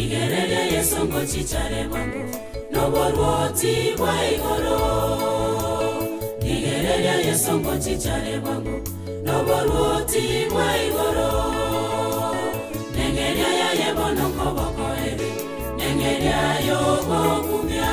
igerere yesu ngo cicaremamo n'ubwo rwotsi rwa igoro. Igerere yesu ngo cicaremamo n'ubwo rwotsi rwa igoro. Nengerya yayebona ukoboko ere nengerya yo kogumya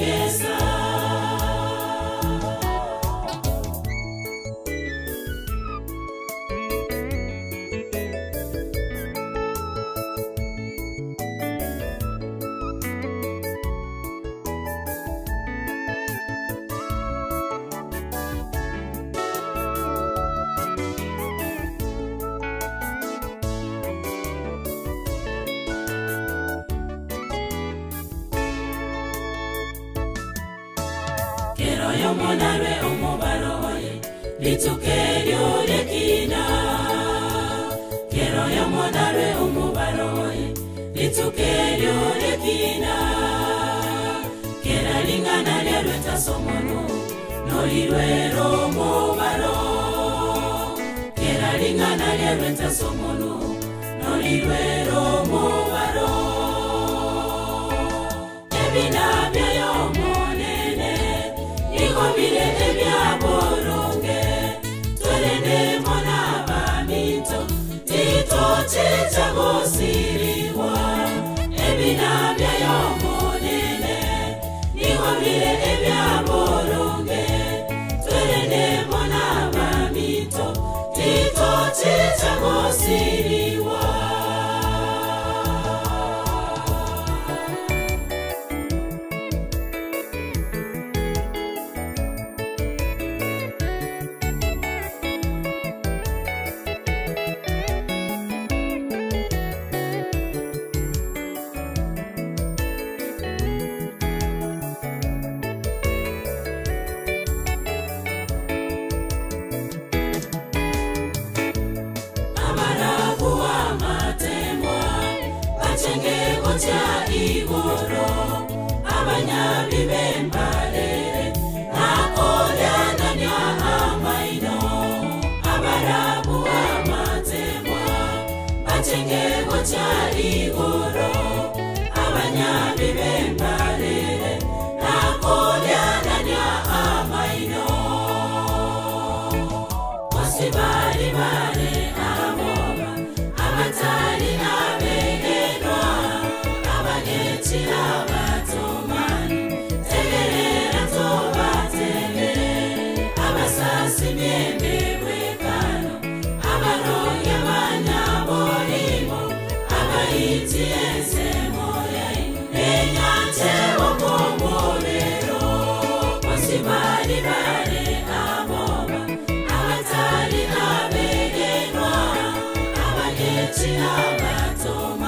kero yomonarwe omobaroye litukerio lekina kero yomonarwe omobaroye litukerio lekina kera lingana lyalweta somono nolilwero mobaro kera lingana lyalweta somono nolilwero mobaro ebina byayo chochote cha mosi chenge gocharigo abagetsi abatomani